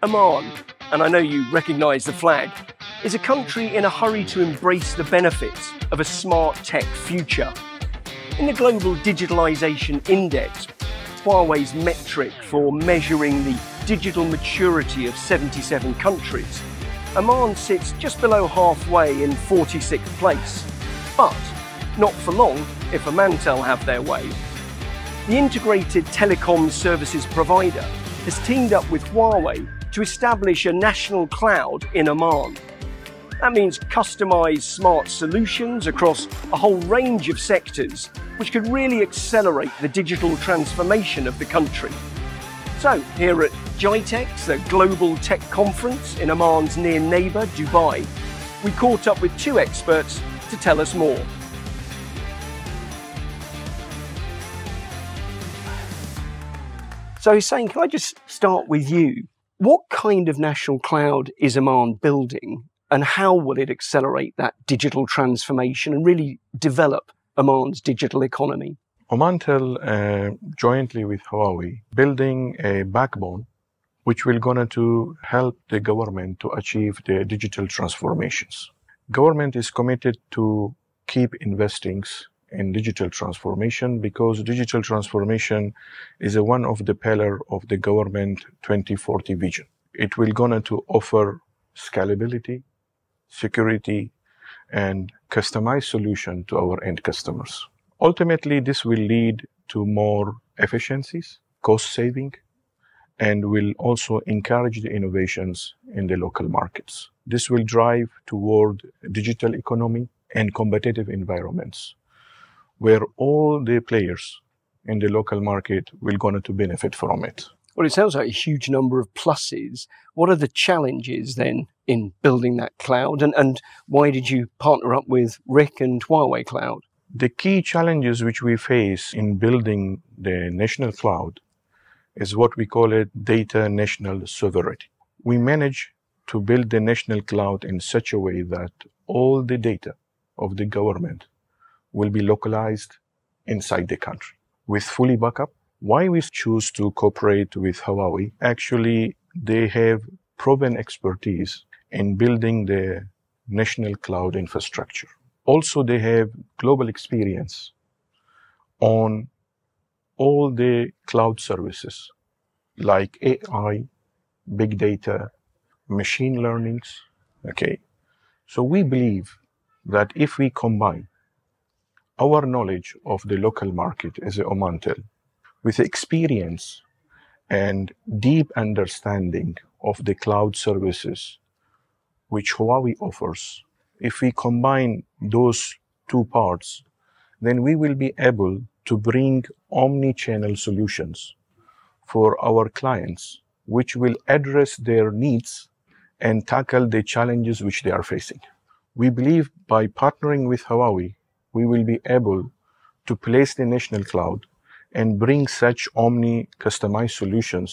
Oman, and I know you recognise the flag, is a country in a hurry to embrace the benefits of a smart tech future. In the Global Digitalisation Index, Huawei's metric for measuring the digital maturity of 77 countries, Oman sits just below halfway in 46th place. But not for long if Omantel have their way. The integrated telecom services provider has teamed up with Huawei to establish a national cloud in Oman. That means customized smart solutions across a whole range of sectors, which could really accelerate the digital transformation of the country. So, here at GITEX, the global tech conference in Oman's near neighbour, Dubai, we caught up with two experts to tell us more. So, Hussain, can I just start with you? What kind of national cloud is Oman building, and how will it accelerate that digital transformation and really develop Oman's digital economy? Omantel, uh, jointly with Huawei, building a backbone which will going to help the government to achieve the digital transformations. Government is committed to keep investing in digital transformation because digital transformation is a one of the pillar of the government 2040 vision. It will going to offer scalability, security, and customized solution to our end customers. Ultimately, this will lead to more efficiencies, cost saving, and will also encourage the innovations in the local markets. This will drive toward digital economy and competitive environments where all the players in the local market will going to benefit from it. Well, it sounds like a huge number of pluses. What are the challenges then in building that cloud? And, and why did you partner up with Rick and Huawei Cloud? The key challenges which we face in building the national cloud is what we call it data national sovereignty. We manage to build the national cloud in such a way that all the data of the government will be localized inside the country with fully backup. Why we choose to cooperate with Huawei? Actually, they have proven expertise in building the national cloud infrastructure. Also, they have global experience on all the cloud services like AI, big data, machine learnings. Okay. So we believe that if we combine our knowledge of the local market as a Omantel with experience and deep understanding of the cloud services which Huawei offers, if we combine those two parts, then we will be able to bring omni-channel solutions for our clients, which will address their needs and tackle the challenges which they are facing. We believe by partnering with Huawei, we will be able to place the national cloud and bring such omni customized solutions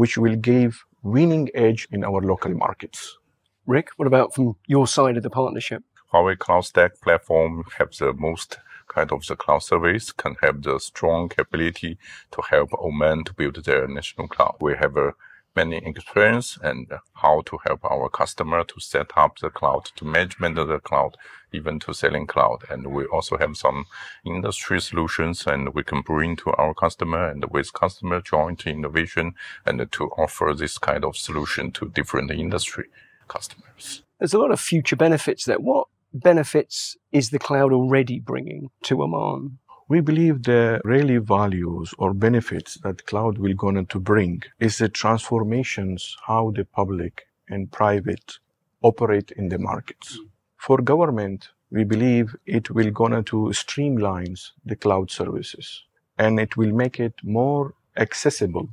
which will give winning edge in our local markets. Rick, what about from your side of the partnership? Huawei Cloud Stack platform has the most kind of the cloud service, can have the strong capability to help Oman to build their national cloud. We have a many experience and how to help our customer to set up the cloud, to management of the cloud, even to selling cloud. And we also have some industry solutions and we can bring to our customer and with customer joint innovation and to offer this kind of solution to different industry customers. There's a lot of future benefits there. What benefits is the cloud already bringing to Oman? We believe the really values or benefits that cloud will going to bring is the transformations how the public and private operate in the markets. Mm. For government, we believe it will going to streamlines the cloud services and it will make it more accessible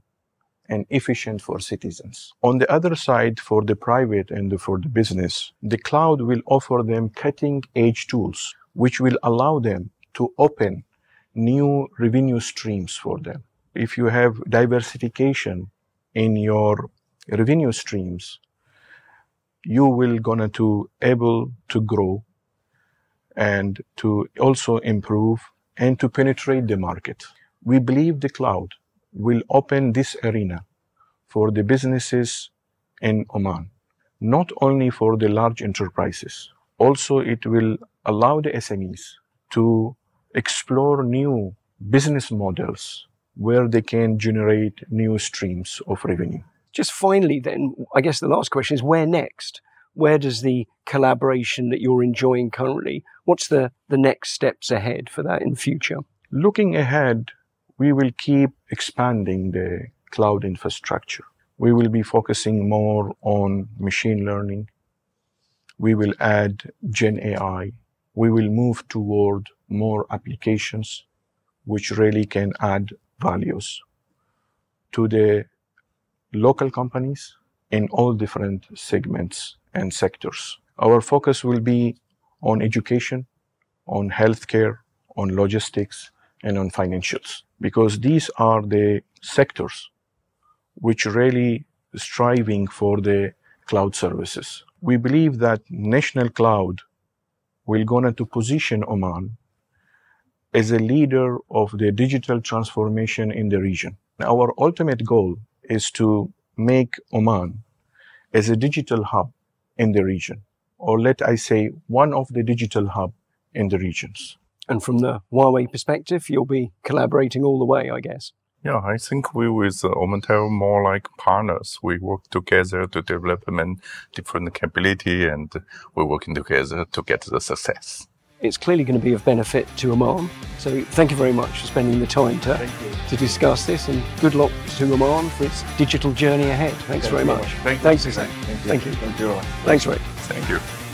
and efficient for citizens. On the other side, for the private and for the business, the cloud will offer them cutting edge tools, which will allow them to open new revenue streams for them. If you have diversification in your revenue streams, you will gonna to able to grow and to also improve and to penetrate the market. We believe the cloud will open this arena for the businesses in Oman, not only for the large enterprises, also it will allow the SMEs to explore new business models where they can generate new streams of revenue. Just finally, then, I guess the last question is where next? Where does the collaboration that you're enjoying currently, what's the, the next steps ahead for that in future? Looking ahead, we will keep expanding the cloud infrastructure. We will be focusing more on machine learning. We will add Gen AI. We will move toward more applications which really can add values to the local companies in all different segments and sectors. Our focus will be on education, on healthcare, on logistics, and on financials, because these are the sectors which really striving for the cloud services. We believe that national cloud will go to position Oman as a leader of the digital transformation in the region. Our ultimate goal is to make Oman as a digital hub in the region, or let I say one of the digital hub in the regions. And from the Huawei perspective, you'll be collaborating all the way, I guess. Yeah, I think we with uh, Omantel more like partners. We work together to develop different capability and we're working together to get the success. It's clearly going to be of benefit to Oman. So thank you very much for spending the time to, to discuss this and good luck to Oman for its digital journey ahead. Thanks Thank very much. Thank Thanks, you. Thank you. Thank you. Thanks, Ray. Thank you.